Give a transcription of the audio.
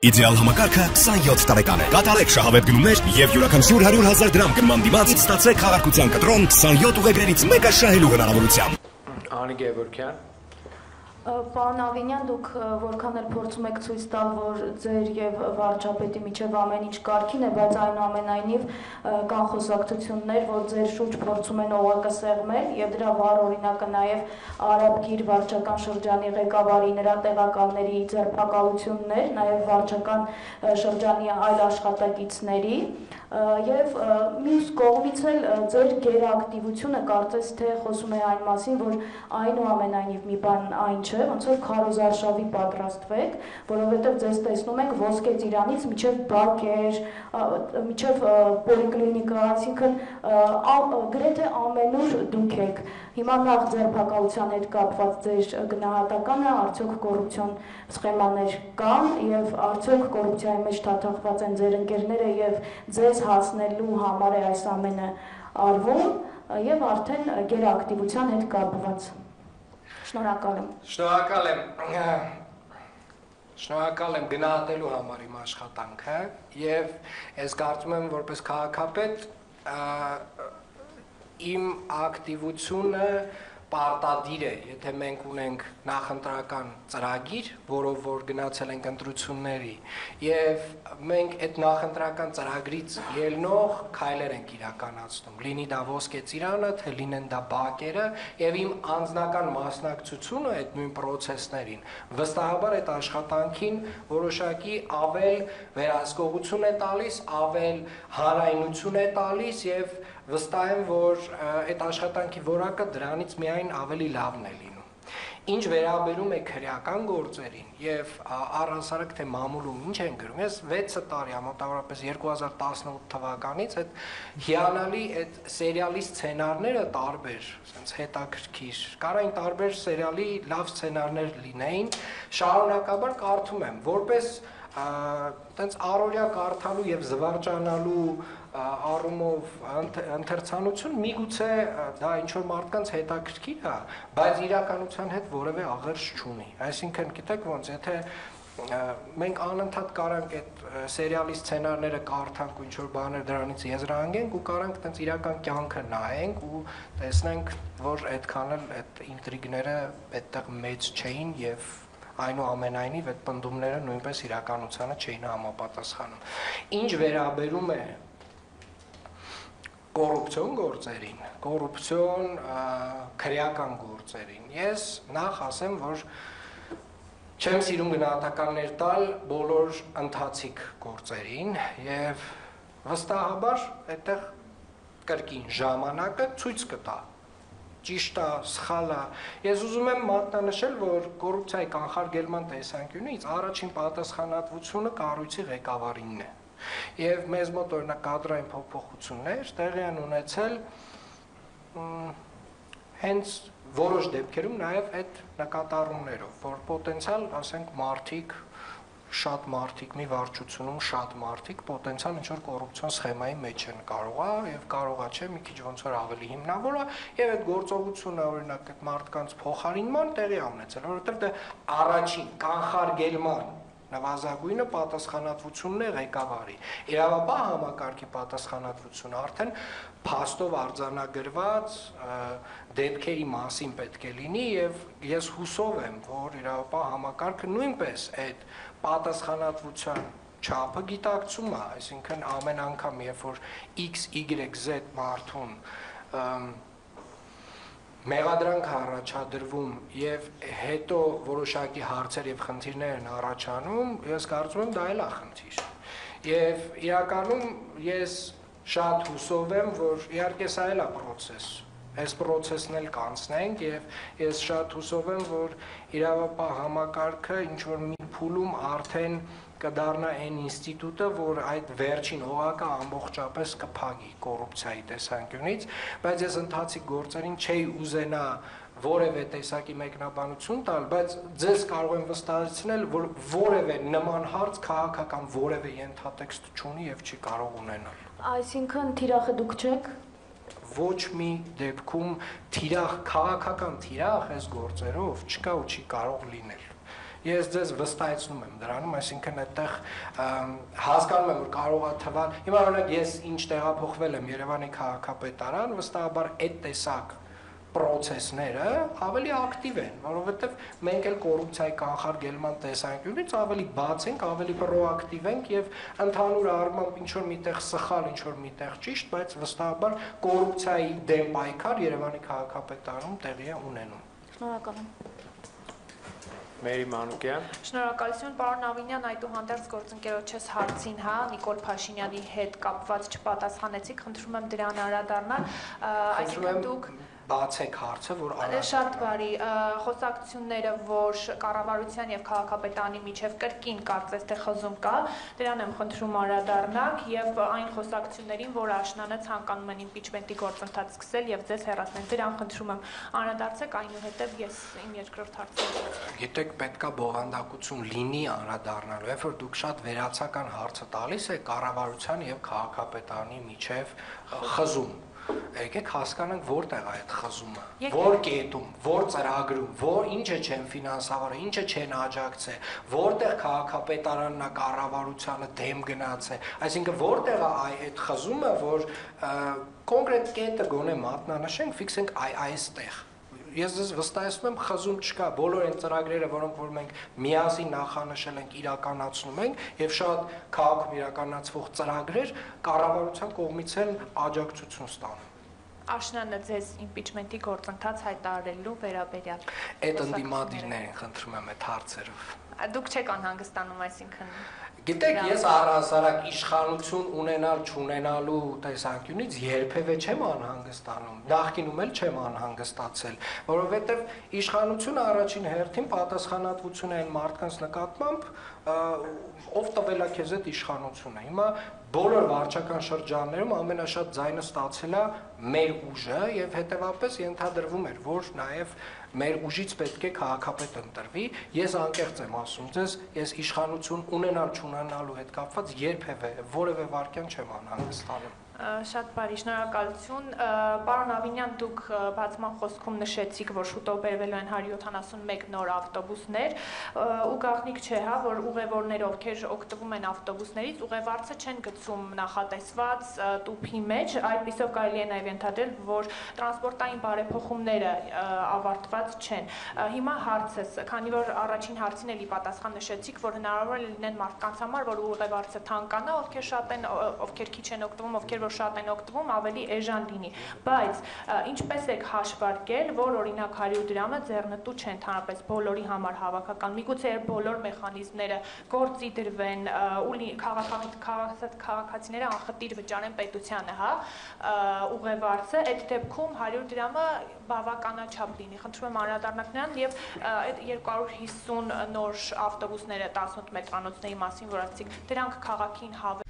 Իդեալ համակարգը 27 տարեկան է։ Կատարեք շահավետ գնումներ եւ յուրաքանչյուր 100 000 դրամ գնման դիմաց ստացեք խաղարկության կտրոն 27 ուղեգրերից մեկը շահելու հնարավորությամբ։ Անի Գևորգյան Պարոն Ավինյան, դուք որքան էլ փորձում եք ցույց տալ, որ ձեր եւ վարչապետի միջև ամեն ինչ կարգին է, բայց այնուամենայնիվ կան խոսակցություններ, որ ձեր շուրջ փորձում են օղակը սեղմել եւ դրա վառ օրինակը նաեւ Արաբգիր վարչական շրջանի ղեկավարի նրա տեղակալների ձերբակալություններ, նաեւ վարչական շրջանի այլ աշխատակիցների եւ մյուս կողմից էլ ձեր գերակտիվությունը կարծես թե խոսում է այն մասին, որ այնուամենայնիվ մի բան այն չէ, ոնց որ քարոզարշավի պատրաստվեք, որովհետեւ ձեզ տեսնում ենք ոսկե ծիրանից միջև բակեր, միջև պոլիկլինիկա, այսինքն գրեթե ամենուր դուք եք։ Հիմա նախ ձերբակալության հետ կապված ձեր գնահատականը արդյոք կոռուպցիոն սխեմաներ կան եւ արդյոք կոռուպցիայի մեջ թաթախված են ձեր ընկերները եւ ձեզ հասնելու համար է այս ամենը արվում եւ արդեն գերակտիվության հետ կապված։ Շնորհակալ եմ։ Շնորհակալ եմ։ Շնորհակալ եմ գնահատելու համար իմ աշխատանքը եւ ես կարծում եմ որպես քաղաքապետ իմ ակտիվությունը պարտադիր է, եթե մենք ունենք նախընտրական ծրագիր, որով որ գնացել ենք ընտրությունների, եւ մենք այդ նախընտրական ծրագրից ելնող քայլեր ենք իրականացնում։ Լինի դա ոսկե ծիրանը, թե լինեն դա բակերը, եւ իմ անձնական մասնակցությունը այդ նույն process-ներին վստահաբար այդ աշխատանքին որոշակի ավել վերահսկողություն է տալիս, ավել հանրայնություն է տալիս եւ վստահ եմ, որ այդ աշխատանքի որակը դրանից միայն ավելի լավն է լինում։ Ինչ վերաբերում է քրեական գործերին եւ առհասարակ թե մամուլում ինչ են գրում, ես 6 տարի, մոտավորապես 2018 թվականից այդ հիանալի այդ սերիալի սցենարները տարբեր, ասենց հետաքրքիր, կարային տարբեր սերիալի լավ սցենարներ լինեին, շարունակաբար կարդում եմ, որպես տենց առօրյա կարդալու եւ զվարճանալու առումով ընթերցանություն միգուցե դա ինչ որ մարդկանց հետաքրքիր է, բայց իրականության հետ որևէ աղերս չունի։ Այսինքն, գիտեք ոնց, եթե մենք անընդհատ կարանք այդ սերիալի սցենարները կարդանք ու ինչ որ բաներ դրանից եզրահանգենք ու կարանք տենց իրական կյանքը նայենք ու տեսնենք, որ այդքան էլ այդ ինտրիգները այդտեղ մեծ չէին եւ այնուամենայնիվ այդ պնդումները նույնպես իրականությանը չէին համապատասխանում։ Ինչ վերաբերում է կոռուպցիոն գործերին, կոռուպցիոն քրեական գործերին։ Ես նախ ասեմ, որ չեմ սիրում գնահատականներ տալ բոլոր ընթացիկ գործերին եւ վստահաբար այդտեղ կրկին ժամանակը ցույց կտա ճիշտ է, սխալ է։ Ես ուզում եմ մատնանշել, որ կոռուպցիայի կանխարգելման տեսանկյունից առաջին պատասխանատվությունը կառույցի ղեկավարինն է։ Եվ մեզ մոտ օրինակ կադրային փոփոխություններ տեղի են ունեցել հենց որոշ դեպքերում նաև այդ նկատառումներով, որ պոտենցիալ, ասենք, մարտիկ շատ մարդիկ մի վարչությունում շատ մարդիկ պոտենցիալ ինչ որ կոռուպցիոն սխեմայի մեջ են կարողա եւ կարողա չէ մի քիչ ոնց որ ավելի հիմնավոր է եւ այդ գործողությունը օրինակ այդ մարդկանց փոխարինման տեղի ունեցել որովհետեւ դա առաջին կանխարգելման նվազագույնը պատասխանատվությունն է ղեկավարի։ Իրավապահ համակարգի պատասխանատվությունը արդեն փաստով արձանագրված դեպքերի մասին պետք է լինի եւ ես հուսով եմ, որ իրավապահ համակարգը նույնպես այդ պատասխանատվության չափը գիտակցում է, այսինքն ամեն անգամ, երբ որ X, Y, Z մարդուն մեղադրանք առաջադրվում եւ հետո որոշակի հարցեր եւ խնդիրներ են առաջանում, ես կարծում եմ դա էլ է խնդիր։ Եվ իրականում ես շատ հուսով եմ, որ իհարկե սա էլ է process այս process-ն էլ կանցնենք եւ ես շատ հուսով եմ, որ իրավապահ համակարգը ինչ որ մի փուլում արդեն կդառնա այն ինստիտուտը, որ այդ վերջին օղակը ամբողջապես կփակի կոռուպցիայի տեսանկյունից, բայց ես ընթացիկ գործերին չէի ուզենա որևէ տեսակի մեկնաբանություն տալ, բայց ձեզ կարող եմ վստահեցնել, որ որևէ նման հարց քաղաքական որևէ ենթատեքստ չունի եւ չի կարող ունենալ։ Այսինքն թիրախը դուք չեք ոչ մի դեպքում թիրախ քաղաքական թիրախ այս գործերով չկա ու չի կարող լինել։ Ես ձեզ վստահեցնում եմ դրանում, այսինքն այդտեղ հասկանում եմ, որ կարող է թվալ։ Հիմա օրինակ ես ինչ տեղափոխվել եմ Երևանի քաղաքապետարան, վստահաբար այդ տեսակ process-ները ավելի ակտիվ են, որովհետև մենք էլ կոռուպցիայի կանխարգելման տեսանկյունից ավելի բաց ենք, ավելի պրոակտիվ ենք եւ ընդհանուր առմամբ ինչ որ միտեղ սխալ, ինչ որ միտեղ ճիշտ, բայց վստահաբար կոռուպցիայի դեմ պայքար Երևանի քաղաքապետարանում տեղի է ունենում։ Շնորհակալ եմ։ Մերի Մանուկյան։ Շնորհակալություն, պարոն Ավինյան, այդուհանդերձ գործընկերոջս հարցին, հա, Նիկոլ Փաշինյանի հետ կապված չպատասխանեցիք, խնդրում եմ դրան անդրադառնալ, այսինքն դուք բացեք հարցը, որ արա Շատ բարի, խոսակցությունները, որ կառավարության եւ քաղաքապետարանի միջև կրկին կարծես թե խզում կա, դրան եմ խնդրում անդրադառնանք եւ այն խոսակցություններին, որ աշնանը ցանկանում են իմպիչմենտի գործընթաց սկսել եւ ձեզ հեռացնել։ Դրան խնդրում եմ անդրադարձեք, այնուհետեւ ես իմ երկրորդ հարցը։ Գիտեք, պետքա բովանդակություն լինի անդրադառնալու, երբ որ դուք շատ վերացական հարցը տալիս եք կառավարության եւ քաղաքապետարանի միջև խզում եկեք հասկանանք որտեղ է այդ խզումը, որ կետում, որ ծրագրում, որ ինչը չեն ֆինանսավորը, ինչը չեն աջակցե, որտեղ քաղաքապետարանն է կառավարությանը դեմ գնաց է, այսինքն որտեղ է այդ խզումը, որ կոնկրետ կետը գոնե մատնանշենք, ֆիքսենք այ այստեղ ես ձեզ վստահեցնում եմ խզում չկա բոլոր այն ծրագրերը որոնք որ մենք միասին նախանշել ենք իրականացնում ենք եւ շատ քաղաքում իրականացվող ծրագրեր կառավարության կողմից են աջակցություն ստանում Աշնանը ձեզ իմպիչմենտի գործընթաց հայտարարելու վերաբերյալ։ Այդ ընդդիմադիրներին խնդրում եմ այդ հարցերով։ Դուք չեք անհանգստանում, այսինքն Գիտեք, ես առհասարակ իշխանություն ունենալ չունենալու տեսանկյունից երբևէ չեմ անհանգստանում։ Նախկինում էլ չեմ անհանգստացել, որովհետև իշխանությունը առաջին հերթին պատասխանատվություն է այն մարդկանց նկատմամբ, ով տվել է քեզ այդ իշխանությունը։ Հիմա բոլոր վարչական շրջաններում ամենաշատ ձայնը ստացել է մեր ուժը եւ հետեւապես ենթադրվում էր, որ նաեւ մեր ուժից պետք է քաղաքապետ ընտրվի։ Ես անկեղծ եմ ասում ձեզ, ես իշխանություն ունենալ չունենալու հետ կապված երբևէ որևէ վարքյան չեմ անհանգստանում։ Շատ բարի, շնորհակալություն։ Պարոն Ավինյան, դուք բացման խոսքում նշեցիք, որ շուտով բերվելու են 171 նոր ավտոբուսներ, ու գաղտնիք չէ, հա, որ ուղևորները, ովքեր օգտվում են ավտոբուսներից, ուղևարցը չեն գցում նախատեսված տուփի մեջ, այդպիսով կարելի է նաև ենթադրել, որ տրանսպորտային բարեփոխումները ավարտված չեն։ Հիմա հարցս, քանի որ առաջին հարցին էլի պատասխան նշեցիք, որ հնարավոր է լինեն մարդկանց համար, որ ուղևարցը թանկանա, ովքեր շատ են, ովքեր քիչ են օգտվում, ովքեր որ շատ են օգտվում, ավելի էժան լինի։ Բայց ինչպես եք հաշվարկել, որ օրինակ 100 դրամը ձեռնտու չէ ընդհանրապես բոլորի համար հավաքական։ Միգուցե բոլոր մեխանիզմները գործի դրվեն ու քաղաքացիները անխտիր վճարեն պետությանը, հա, ուղևարցը, այդ դեպքում 100 դրամը բավականաչափ լինի։ Խնդրում եմ անդրադառնանք նրան եւ այդ 250 նոր ավտոբուսները 18 մետրանոցների մասին, որ ասացիք, դրանք քաղաքին հավե